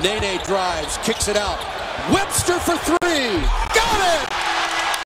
Nene drives, kicks it out. Webster.